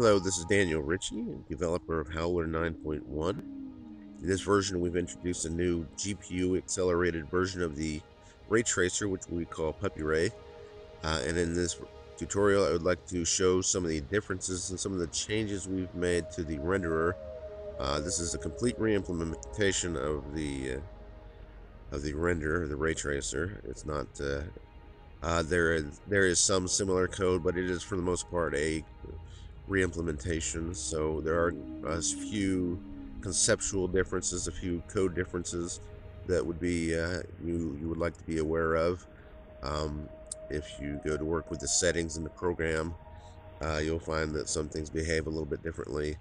Hello, this is Daniel Ritchie, developer of Howler 9.1. In this version, we've introduced a new GPU accelerated version of the ray tracer, which we call Puppy Ray. Uh, and in this tutorial, I would like to show some of the differences and some of the changes we've made to the renderer. Uh, this is a complete re-implementation of the uh, of the render, the ray tracer. It's not uh, uh, there. Is, there is some similar code, but it is for the most part a re-implementation. So there are a few conceptual differences, a few code differences that would be uh, you you would like to be aware of. Um, if you go to work with the settings in the program, uh, you'll find that some things behave a little bit differently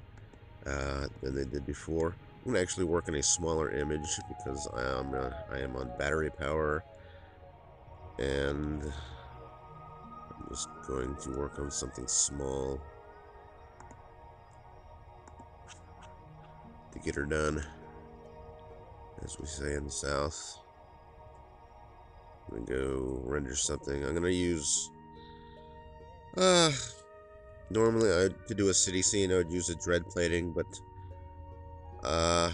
uh, than they did before. I'm to actually work on a smaller image because I am uh, I am on battery power, and I'm just going to work on something small. To get her done, as we say in the South. I'm gonna go render something. I'm gonna use. Uh, normally, I to do a city scene, I would use a dread plating, but uh,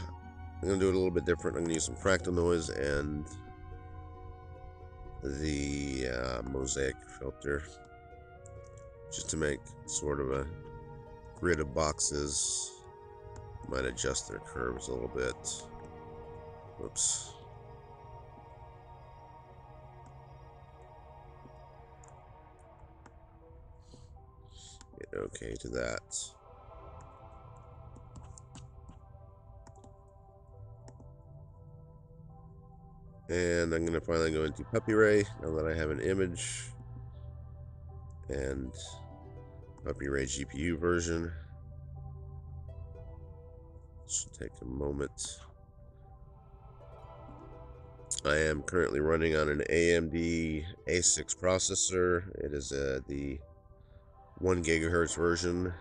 I'm gonna do it a little bit different. I'm gonna use some fractal noise and the uh, mosaic filter just to make sort of a grid of boxes might adjust their curves a little bit. Whoops. Get okay to that. And I'm going to finally go into Puppy Ray now that I have an image and Puppy Ray GPU version. Should take a moment. I am currently running on an AMD A6 processor. It is uh, the 1 gigahertz version.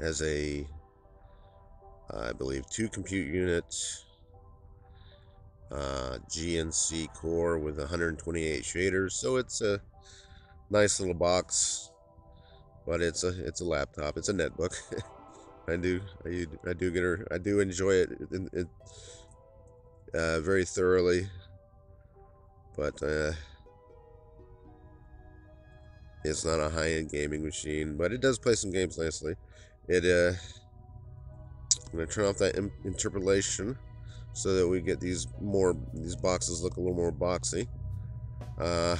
It has a, I believe, two compute units, uh, GCN core with 128 shaders. So it's a nice little box, but it's a it's a laptop. It's a netbook. I do, I, I do get her, I do enjoy it, it, it uh, very thoroughly, but uh, it's not a high-end gaming machine, but it does play some games nicely. It, uh, I'm gonna turn off that interpolation so that we get these more, these boxes look a little more boxy. Uh,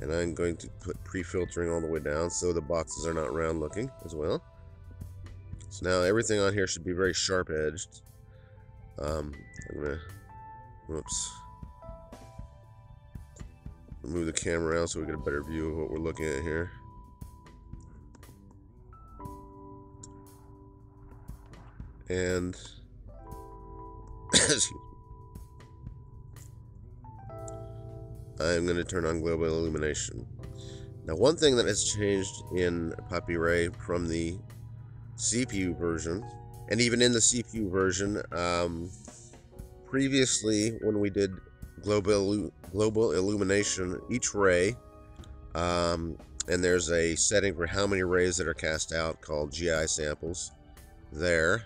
and I'm going to put pre-filtering all the way down so the boxes are not round looking as well. So now everything on here should be very sharp edged. Um, I'm gonna, whoops, move the camera around so we get a better view of what we're looking at here. And I'm going to turn on global illumination. Now, one thing that has changed in Puppy Ray from the CPU version, and even in the CPU version, um, previously when we did global global illumination, each ray, um, and there's a setting for how many rays that are cast out called GI samples there.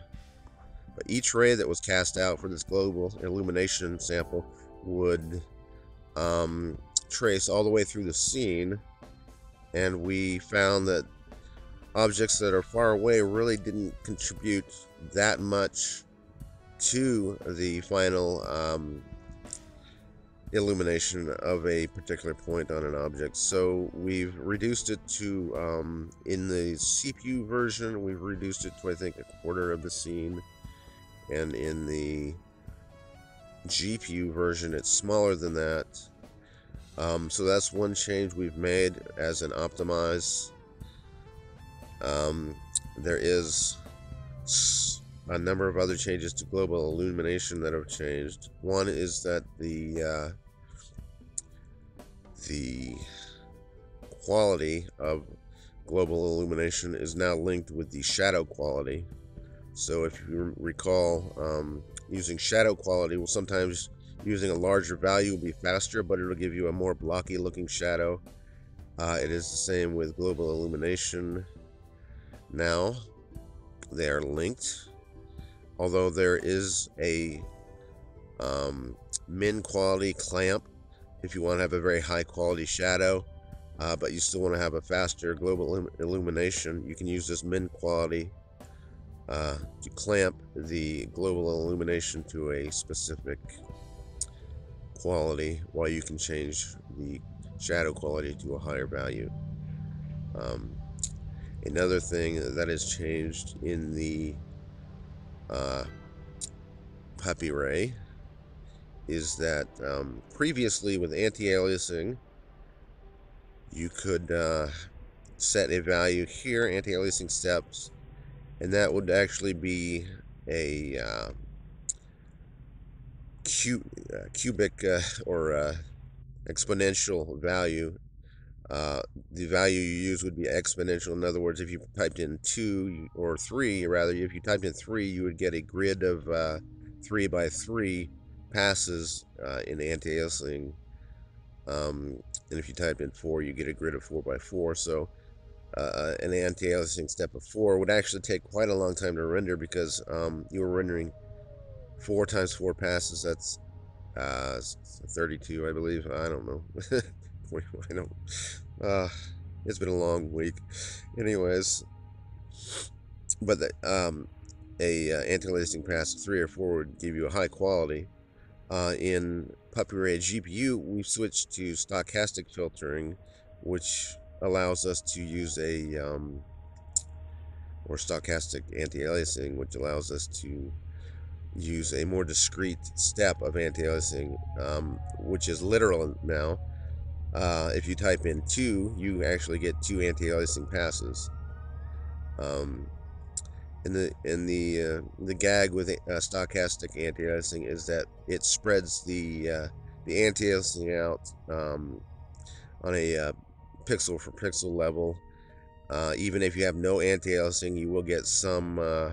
But each ray that was cast out for this global illumination sample would um, trace all the way through the scene, and we found that objects that are far away really didn't contribute that much to the final um, illumination of a particular point on an object. So we've reduced it to, um, in the CPU version, we've reduced it to I think a quarter of the scene. And in the GPU version, it's smaller than that. Um, so that's one change we've made as an optimize um, there is a number of other changes to global illumination that have changed. One is that the uh, the quality of global illumination is now linked with the shadow quality. So if you recall, um, using shadow quality will sometimes using a larger value will be faster, but it'll give you a more blocky looking shadow. Uh, it is the same with global illumination. Now. They are linked. Although there is a um, min quality clamp if you want to have a very high quality shadow uh, but you still want to have a faster global illumination you can use this min quality uh, to clamp the global illumination to a specific quality while you can change the shadow quality to a higher value. Um, another thing that has changed in the uh, puppy ray is that um, previously with anti-aliasing you could uh, set a value here anti-aliasing steps and that would actually be a uh, cu uh, cubic uh, or uh, exponential value uh, the value you use would be exponential. In other words, if you typed in 2 or 3, rather, if you typed in 3, you would get a grid of uh, 3 by 3 passes uh, in anti-aliasing. Um, and if you typed in 4, you get a grid of 4 by 4. So uh, an anti-aliasing step of 4 would actually take quite a long time to render because um, you were rendering 4 times 4 passes. That's uh, 32, I believe. I don't know. I don't. Uh, it's been a long week. Anyways, but the, um, a uh, anti-aliasing pass three or four would give you a high quality. Uh, in Puppy Ray GPU, we've switched to stochastic filtering, which allows us to use a um, or stochastic anti-aliasing, which allows us to use a more discrete step of anti-aliasing, um, which is literal now. Uh, if you type in two, you actually get two anti-aliasing passes. Um, and the in the uh, the gag with uh, stochastic anti-aliasing is that it spreads the uh, the anti-aliasing out um, on a uh, pixel for pixel level. Uh, even if you have no anti-aliasing, you will get some uh,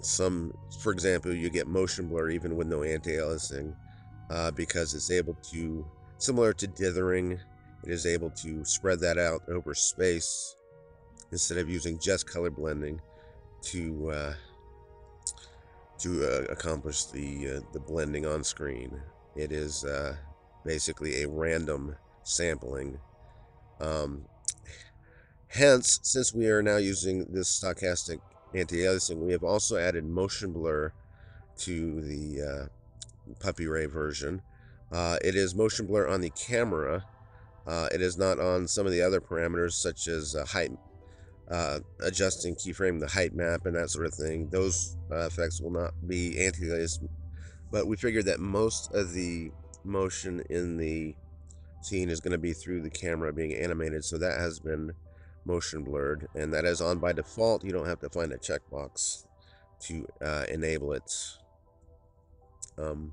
some. For example, you get motion blur even with no anti-aliasing because it's able to Similar to dithering, it is able to spread that out over space instead of using just color blending to uh, to uh, accomplish the uh, the blending on screen. It is uh, basically a random sampling. Um, hence, since we are now using this stochastic anti-aliasing, we have also added motion blur to the uh, Puppy Ray version. Uh, it is motion blur on the camera. Uh, it is not on some of the other parameters such as uh, height, uh, adjusting keyframe, the height map, and that sort of thing. Those uh, effects will not be anti-aliased, but we figured that most of the motion in the scene is going to be through the camera being animated, so that has been motion blurred, and that is on by default. You don't have to find a checkbox to uh, enable it. Um,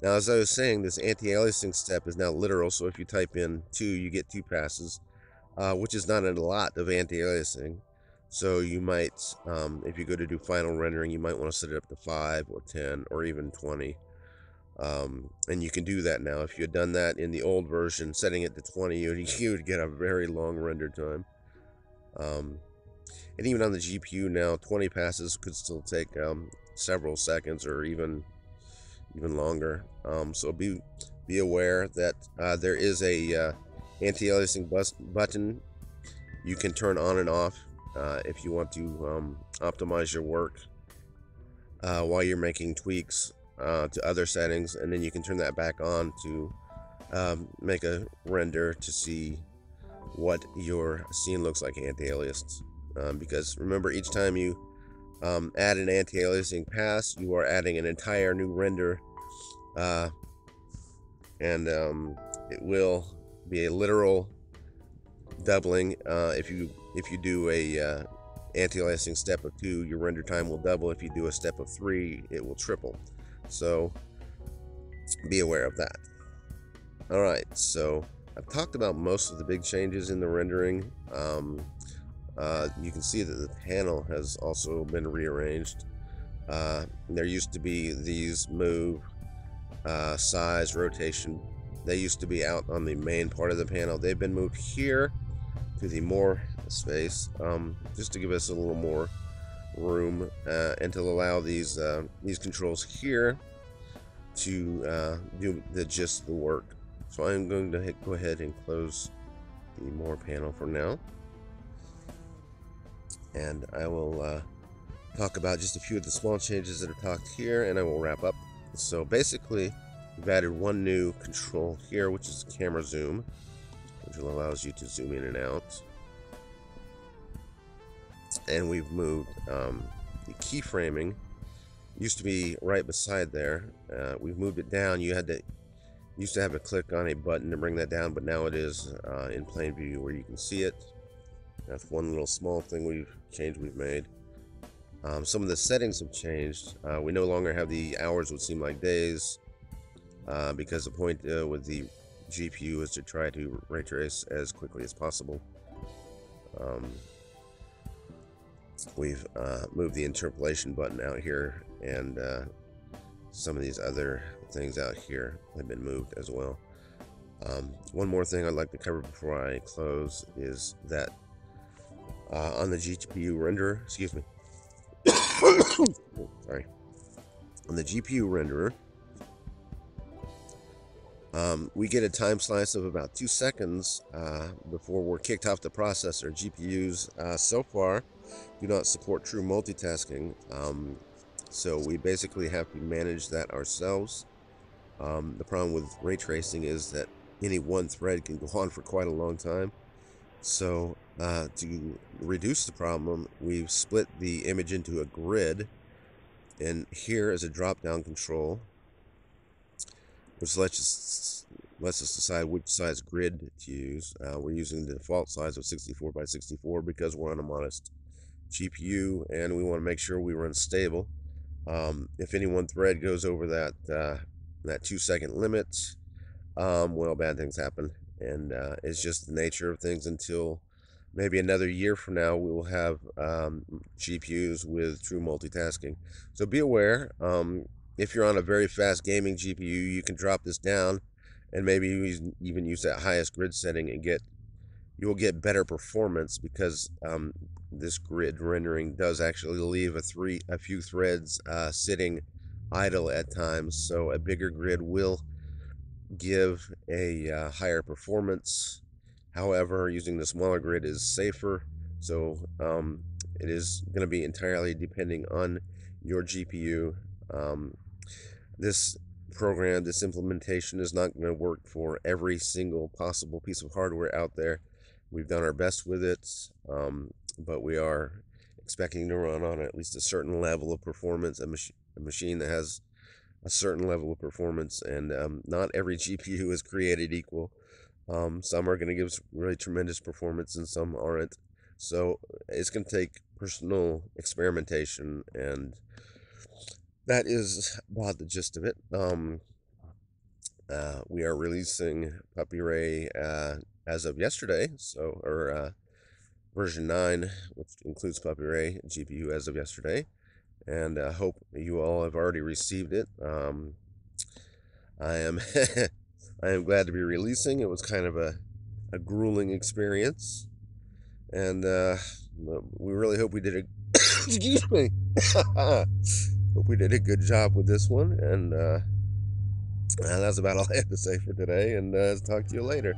now, as I was saying, this anti-aliasing step is now literal, so if you type in 2, you get 2 passes, uh, which is not a lot of anti-aliasing. So you might, um, if you go to do final rendering, you might want to set it up to 5 or 10 or even 20. Um, and you can do that now. If you had done that in the old version, setting it to 20, you would, you would get a very long render time. Um, and even on the GPU now, 20 passes could still take um, several seconds or even even longer. Um, so be be aware that uh, there is a uh, anti-aliasing bus- button you can turn on and off uh, if you want to um, optimize your work uh, while you're making tweaks uh, to other settings, and then you can turn that back on to um, make a render to see what your scene looks like anti-aliased. Um, because remember, each time you um, add an anti-aliasing pass, you are adding an entire new render, uh, and um, it will be a literal doubling. Uh, if you if you do a uh, anti-aliasing step of two, your render time will double. If you do a step of three, it will triple. So be aware of that. All right, so I've talked about most of the big changes in the rendering. Um, uh, you can see that the panel has also been rearranged. Uh, there used to be these move, uh, size, rotation. They used to be out on the main part of the panel. They've been moved here to the more space, um, just to give us a little more room uh, and to allow these uh, these controls here to uh, do the of the work. So I'm going to go ahead and close the more panel for now. And I will uh, talk about just a few of the small changes that are talked here and I will wrap up. So basically, we've added one new control here, which is camera zoom, which allows you to zoom in and out. And we've moved um, the keyframing used to be right beside there. Uh, we've moved it down. You had to used to have to click on a button to bring that down, but now it is uh, in plain view where you can see it. That's one little small thing we've changed we've made. Um, some of the settings have changed. Uh, we no longer have the hours would seem like days uh, because the point uh, with the GPU is to try to ray trace as quickly as possible. Um, we've uh, moved the interpolation button out here and uh, some of these other things out here have been moved as well. Um, one more thing I'd like to cover before I close is that uh, on the GPU renderer, excuse me, sorry, on the GPU renderer, um, we get a time slice of about two seconds uh, before we're kicked off the processor. GPUs uh, so far do not support true multitasking. Um, so we basically have to manage that ourselves. Um, the problem with ray tracing is that any one thread can go on for quite a long time. So uh, to reduce the problem, we've split the image into a grid. And here is a drop-down control, which lets us, lets us decide which size grid to use. Uh, we're using the default size of 64 by 64 because we're on a modest GPU and we want to make sure we run stable. Um, if any one thread goes over that uh, that two second limit, um, well, bad things happen, and uh, it's just the nature of things. Until maybe another year from now, we will have um, GPUs with true multitasking. So be aware. Um, if you're on a very fast gaming GPU, you can drop this down, and maybe even use that highest grid setting and get you will get better performance because um, this grid rendering does actually leave a three a few threads uh, sitting idle at times so a bigger grid will give a uh, higher performance. However using the smaller grid is safer so um, it is going to be entirely depending on your GPU um, this program this implementation is not going to work for every single possible piece of hardware out there. We've done our best with it um, but we are expecting to run on at least a certain level of performance, a, mach- a machine that has a certain level of performance, and um, not every GPU is created equal. Um, some are going to give us really tremendous performance, and some aren't. So it's going to take personal experimentation, and that is about the gist of it. Um, uh, we are releasing Puppy Ray uh, as of yesterday, so or uh, version 9, which includes Puppy Ray GPU as of yesterday. And I hope you all have already received it. Um, I am I am glad to be releasing. It was kind of a, a grueling experience. And uh, we really hope we did a excuse me. hope we did a good job with this one. And uh, that's about all I have to say for today. And uh, talk to you later.